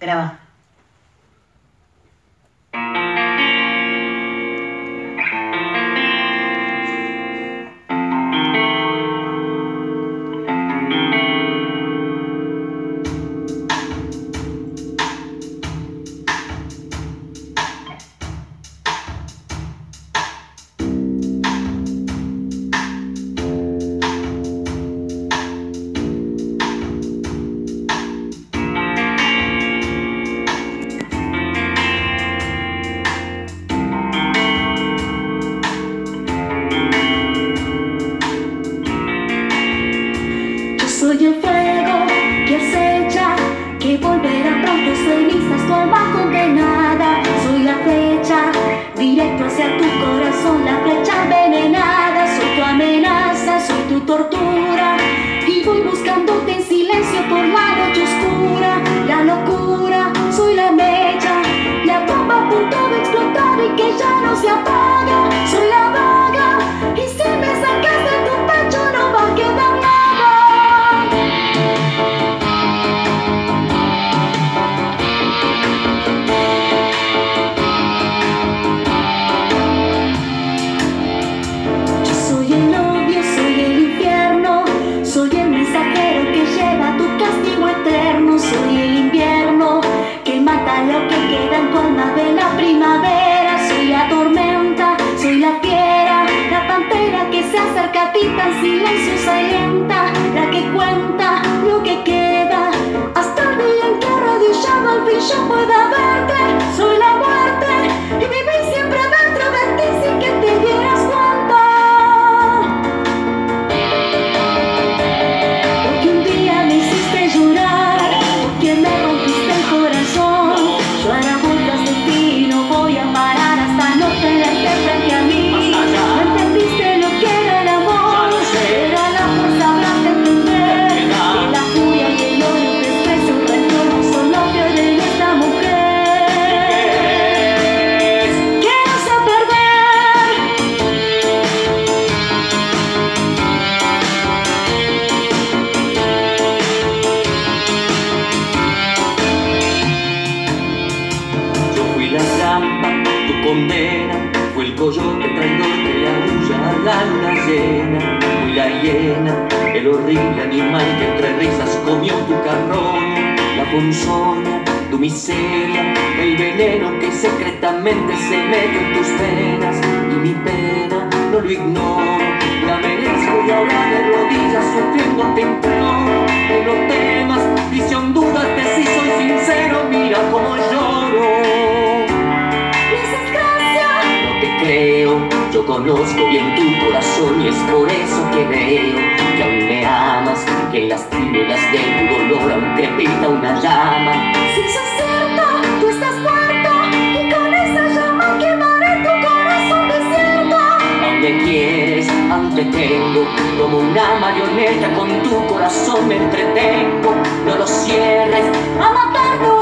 Graba. Fuego que acecha, que volverá pronto cenizas, tu alma condenada. Soy la flecha, directo hacia tu corazón, la flecha envenenada. Soy tu amenaza, soy tu tortura. Y voy buscándote en silencio por la noche oscura. La locura, soy la mecha, la bomba a punto de explotar y que ya no se apaga. Luna llena. La hiena, el horrible animal que entre risas comió tu carroña, la ponzoña, tu miseria, el veneno que secretamente se mete en tus venas y mi pena no lo ignoro, la merezco y ahora de rodillas sufriendo te imploro, yo conozco bien tu corazón y es por eso que veo que aún me amas, que en las tinieblas de tu dolor aún crepita una llama. Si es cierto, tú estás muerto y con esa llama quemaré tu corazón desierto. Aún me quieres, aún te tengo, como una marioneta con tu corazón me entretengo. No lo cierres, A matar tu